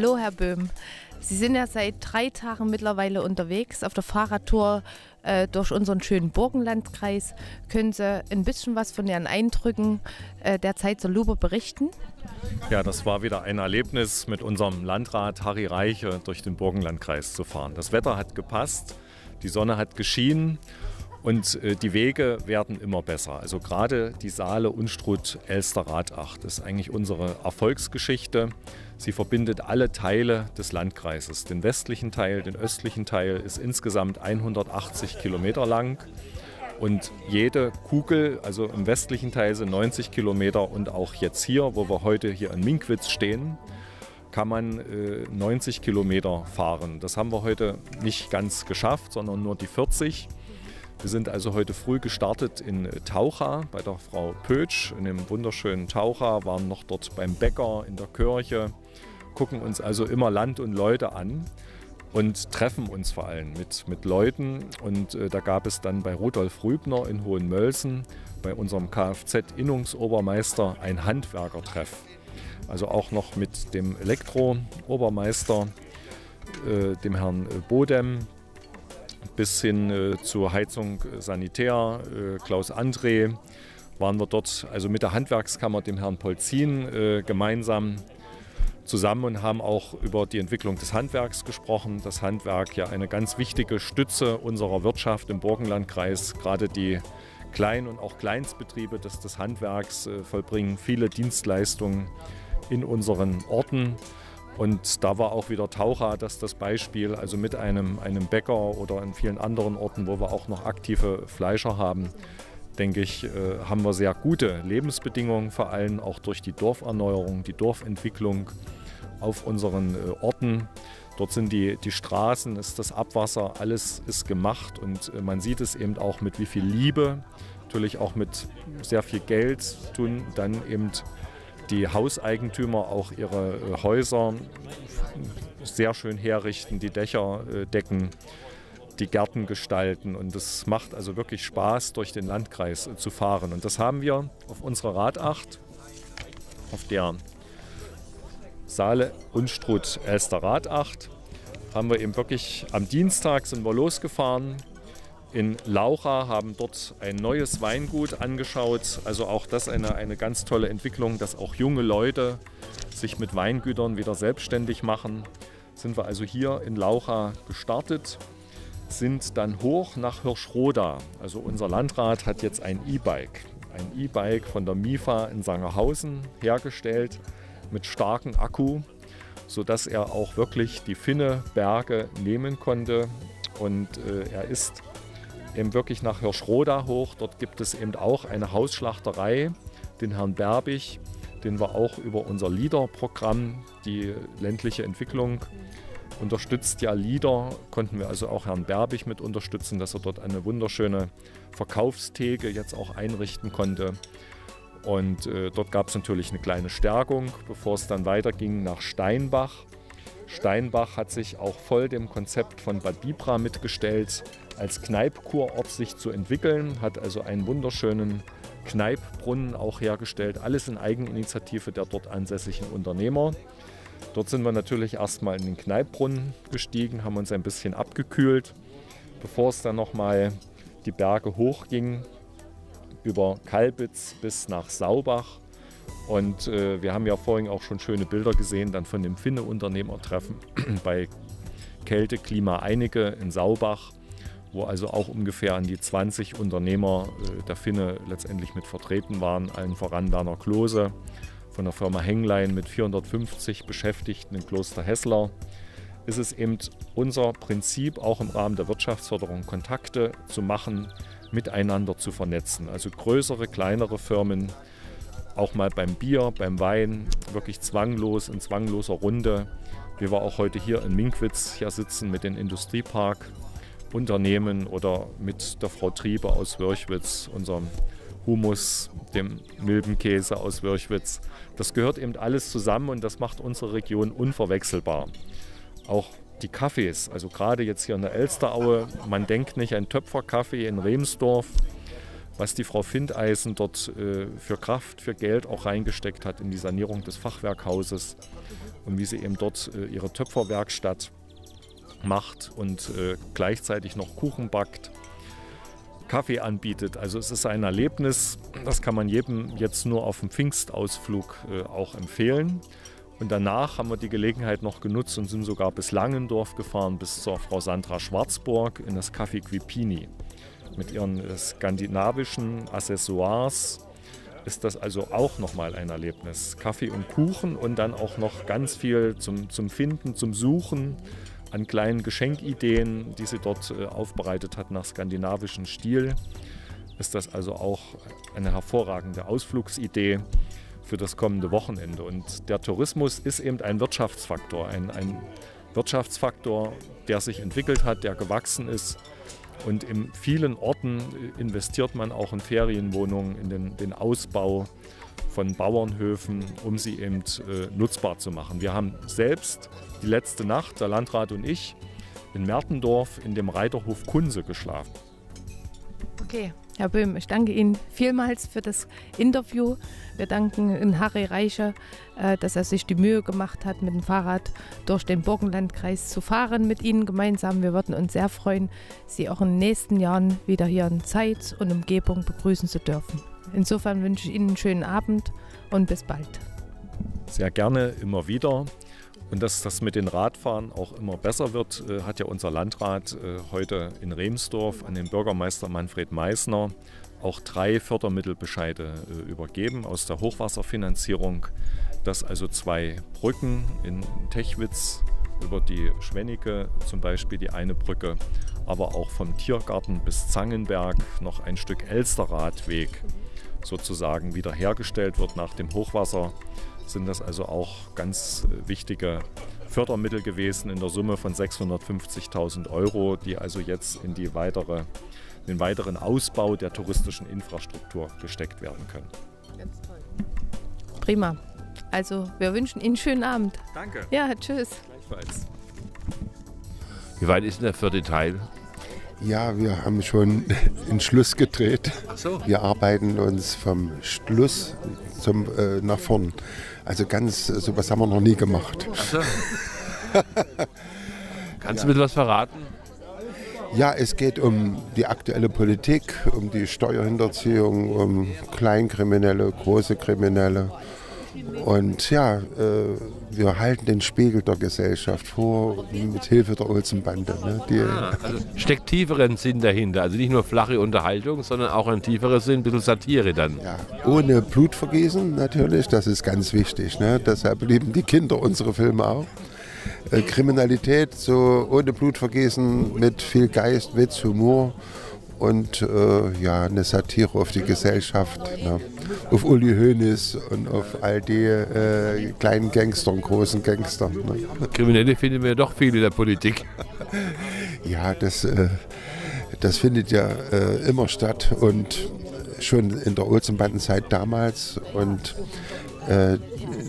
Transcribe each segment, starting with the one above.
Hallo, Herr Böhm. Sie sind ja seit drei Tagen mittlerweile unterwegs auf der Fahrradtour äh, durch unseren schönen Burgenlandkreis. Können Sie ein bisschen was von Ihren Eindrücken äh, der Zeit zur Luber berichten? Ja, das war wieder ein Erlebnis, mit unserem Landrat Harry Reiche durch den Burgenlandkreis zu fahren. Das Wetter hat gepasst, die Sonne hat geschienen und äh, die Wege werden immer besser. Also gerade die Saale Unstrut Elster Radacht ist eigentlich unsere Erfolgsgeschichte. Sie verbindet alle Teile des Landkreises. Den westlichen Teil, den östlichen Teil ist insgesamt 180 Kilometer lang. Und jede Kugel, also im westlichen Teil sind 90 Kilometer und auch jetzt hier, wo wir heute hier in Minkwitz stehen, kann man äh, 90 Kilometer fahren. Das haben wir heute nicht ganz geschafft, sondern nur die 40. Wir sind also heute früh gestartet in Taucha bei der Frau Pötsch, in dem wunderschönen Taucha, waren noch dort beim Bäcker in der Kirche, gucken uns also immer Land und Leute an und treffen uns vor allem mit, mit Leuten. Und äh, da gab es dann bei Rudolf Rübner in Hohenmölsen, bei unserem Kfz-Innungsobermeister, ein Handwerkertreff. Also auch noch mit dem Elektro-Obermeister, äh, dem Herrn Bodem, bis hin äh, zur Heizung äh, Sanitär, äh, Klaus André, waren wir dort also mit der Handwerkskammer, dem Herrn Polzin, äh, gemeinsam zusammen und haben auch über die Entwicklung des Handwerks gesprochen. Das Handwerk ja eine ganz wichtige Stütze unserer Wirtschaft im Burgenlandkreis. Gerade die Klein- und auch Kleinstbetriebe des, des Handwerks äh, vollbringen viele Dienstleistungen in unseren Orten. Und da war auch wieder Taucher das das Beispiel, also mit einem, einem Bäcker oder in vielen anderen Orten, wo wir auch noch aktive Fleischer haben, denke ich, äh, haben wir sehr gute Lebensbedingungen, vor allem auch durch die Dorferneuerung, die Dorfentwicklung auf unseren äh, Orten. Dort sind die, die Straßen, ist das Abwasser, alles ist gemacht und äh, man sieht es eben auch mit wie viel Liebe, natürlich auch mit sehr viel Geld tun dann eben die Hauseigentümer auch ihre äh, Häuser sehr schön herrichten, die Dächer decken, die Gärten gestalten. Und es macht also wirklich Spaß, durch den Landkreis zu fahren. Und das haben wir auf unserer Radacht, auf der Saale Unstrut Elster Radacht, haben wir eben wirklich am Dienstag sind wir losgefahren, in Laucha, haben dort ein neues Weingut angeschaut. Also auch das eine, eine ganz tolle Entwicklung, dass auch junge Leute sich mit Weingütern wieder selbstständig machen. Sind wir also hier in Laucha gestartet, sind dann hoch nach Hirschroda. Also unser Landrat hat jetzt ein E-Bike, ein E-Bike von der MIFA in Sangerhausen hergestellt mit starkem Akku, sodass er auch wirklich die Finne Berge nehmen konnte. Und äh, er ist eben wirklich nach Hirschroda hoch. Dort gibt es eben auch eine Hausschlachterei, den Herrn Berbig, den wir auch über unser LIDER-Programm, die ländliche Entwicklung, unterstützt ja LIDER, konnten wir also auch Herrn Berbig mit unterstützen, dass er dort eine wunderschöne Verkaufstheke jetzt auch einrichten konnte. Und äh, dort gab es natürlich eine kleine Stärkung, bevor es dann weiterging nach Steinbach. Steinbach hat sich auch voll dem Konzept von Bad Bibra mitgestellt, als Kneipkurort sich zu entwickeln, hat also einen wunderschönen Kneippbrunnen auch hergestellt. Alles in Eigeninitiative der dort ansässigen Unternehmer. Dort sind wir natürlich erstmal in den Kneippbrunnen gestiegen, haben uns ein bisschen abgekühlt, bevor es dann nochmal die Berge hochging, über Kalbitz bis nach Saubach. Und äh, wir haben ja vorhin auch schon schöne Bilder gesehen, dann von dem Finne-Unternehmertreffen bei Kälte Klima Einige in Saubach wo also auch ungefähr an die 20 Unternehmer äh, der Finne letztendlich mit vertreten waren, allen voran Werner Klose von der Firma Henglein mit 450 Beschäftigten in Kloster Hessler, ist es eben unser Prinzip, auch im Rahmen der Wirtschaftsförderung Kontakte zu machen, miteinander zu vernetzen. Also größere, kleinere Firmen, auch mal beim Bier, beim Wein, wirklich zwanglos, in zwangloser Runde, wie wir auch heute hier in Minkwitz hier sitzen mit dem Industriepark Unternehmen oder mit der Frau Triebe aus Wirchwitz, unserem Humus, dem Milbenkäse aus Wirchwitz. Das gehört eben alles zusammen und das macht unsere Region unverwechselbar. Auch die Kaffees, also gerade jetzt hier in der Elsteraue, man denkt nicht an Töpferkaffee in Remsdorf, was die Frau Findeisen dort äh, für Kraft, für Geld auch reingesteckt hat in die Sanierung des Fachwerkhauses und wie sie eben dort äh, ihre Töpferwerkstatt macht und äh, gleichzeitig noch Kuchen backt, Kaffee anbietet. Also es ist ein Erlebnis, das kann man jedem jetzt nur auf dem Pfingstausflug äh, auch empfehlen. Und danach haben wir die Gelegenheit noch genutzt und sind sogar bis Langendorf gefahren, bis zur Frau Sandra Schwarzburg in das Café Quipini. Mit ihren skandinavischen Accessoires ist das also auch nochmal ein Erlebnis. Kaffee und Kuchen und dann auch noch ganz viel zum, zum Finden, zum Suchen an kleinen Geschenkideen, die sie dort äh, aufbereitet hat nach skandinavischem Stil. Ist das also auch eine hervorragende Ausflugsidee für das kommende Wochenende. Und der Tourismus ist eben ein Wirtschaftsfaktor, ein, ein Wirtschaftsfaktor, der sich entwickelt hat, der gewachsen ist. Und in vielen Orten investiert man auch in Ferienwohnungen, in den, den Ausbau von Bauernhöfen, um sie eben äh, nutzbar zu machen. Wir haben selbst die letzte Nacht, der Landrat und ich, in Mertendorf in dem Reiterhof Kunse geschlafen. Okay, Herr Böhm, ich danke Ihnen vielmals für das Interview. Wir danken Harry Reicher, äh, dass er sich die Mühe gemacht hat, mit dem Fahrrad durch den Burgenlandkreis zu fahren mit Ihnen gemeinsam. Wir würden uns sehr freuen, Sie auch in den nächsten Jahren wieder hier in Zeit und Umgebung begrüßen zu dürfen. Insofern wünsche ich Ihnen einen schönen Abend und bis bald. Sehr gerne, immer wieder. Und dass das mit den Radfahren auch immer besser wird, äh, hat ja unser Landrat äh, heute in Remsdorf an den Bürgermeister Manfred Meissner auch drei Fördermittelbescheide äh, übergeben aus der Hochwasserfinanzierung, dass also zwei Brücken in Techwitz über die Schwennike zum Beispiel die eine Brücke, aber auch vom Tiergarten bis Zangenberg noch ein Stück Elsterradweg sozusagen wiederhergestellt wird nach dem Hochwasser, sind das also auch ganz äh, wichtige Fördermittel gewesen in der Summe von 650.000 Euro, die also jetzt in die weitere, den weiteren Ausbau der touristischen Infrastruktur gesteckt werden können. Ganz toll. Prima. Also wir wünschen Ihnen einen schönen Abend. Danke. Ja, tschüss. Gleichfalls. Wie weit ist denn der vierte Teil? Ja, wir haben schon einen Schluss gedreht. Ach so. Wir arbeiten uns vom Schluss zum, äh, nach vorn. Also ganz, sowas haben wir noch nie gemacht. Ach so. Kannst ja. du mir was verraten? Ja, es geht um die aktuelle Politik, um die Steuerhinterziehung, um Kleinkriminelle, große Kriminelle. Und ja, äh, wir halten den Spiegel der Gesellschaft vor mit Hilfe der Olsenbande. Ne? Ah, also steckt tieferen Sinn dahinter. Also nicht nur flache Unterhaltung, sondern auch ein tieferer Sinn, ein bisschen Satire dann. Ja, ohne Blutvergießen natürlich, das ist ganz wichtig. Ne? Deshalb lieben die Kinder unsere Filme auch. Äh, Kriminalität so ohne Blutvergießen mit viel Geist, Witz, Humor und äh, ja, eine Satire auf die Gesellschaft, ne? auf Uli Hoeneß und auf all die äh, kleinen Gangster und großen Gangster. Ne? Kriminelle finden wir doch viel in der Politik. ja, das, äh, das findet ja äh, immer statt und schon in der Olsenbandenzeit damals und äh,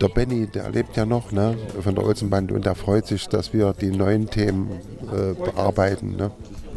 der Benny, der lebt ja noch ne, von der Olsenbande und der freut sich, dass wir die neuen Themen äh, bearbeiten. Ne.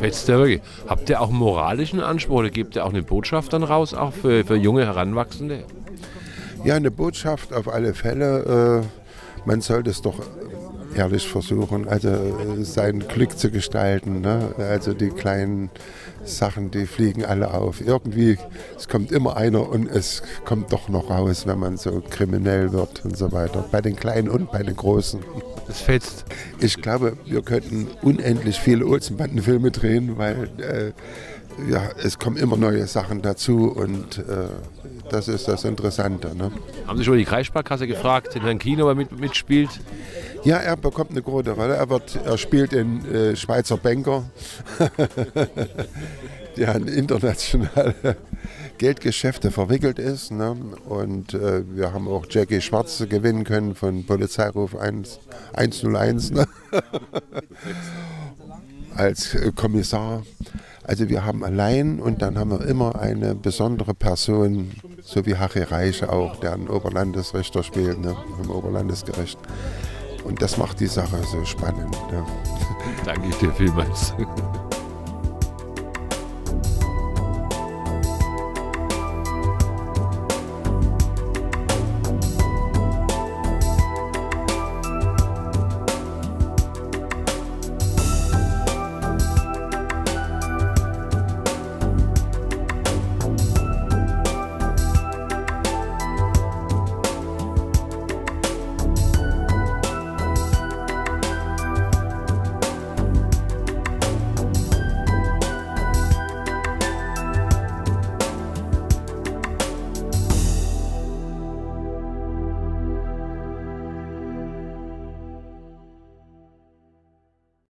Jetzt wirklich. Habt ihr auch moralischen Anspruch oder gebt ihr auch eine Botschaft dann raus, auch für, für junge Heranwachsende? Ja, eine Botschaft auf alle Fälle. Äh, man sollte es doch ehrlich versuchen, also äh, sein Glück zu gestalten. Ne? Also die kleinen Sachen, die fliegen alle auf. Irgendwie, es kommt immer einer und es kommt doch noch raus, wenn man so kriminell wird und so weiter. Bei den Kleinen und bei den Großen. Das fetzt. Ich glaube, wir könnten unendlich viele Olsenbandenfilme drehen, weil äh, ja, es kommen immer neue Sachen dazu und äh, das ist das Interessante. Ne? Haben Sie schon die Kreissparkasse gefragt, den Herrn Kino, ob er mit, mitspielt? Ja, er bekommt eine große Rolle. Er, wird, er spielt den äh, Schweizer Banker, der in internationale Geldgeschäfte verwickelt ist. Ne? Und äh, wir haben auch Jackie Schwarz gewinnen können von Polizeiruf 1, 101 ne? als äh, Kommissar. Also wir haben allein und dann haben wir immer eine besondere Person, so wie Harry Reich auch, der einen Oberlandesrichter spielt, ne, im Oberlandesgericht. Und das macht die Sache so spannend. Ja. Danke dir vielmals.